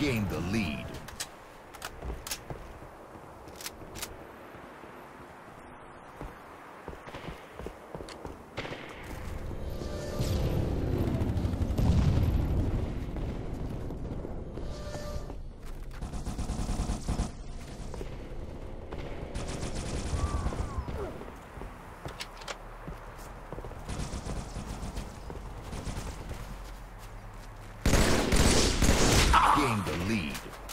Gained the lead. The lead.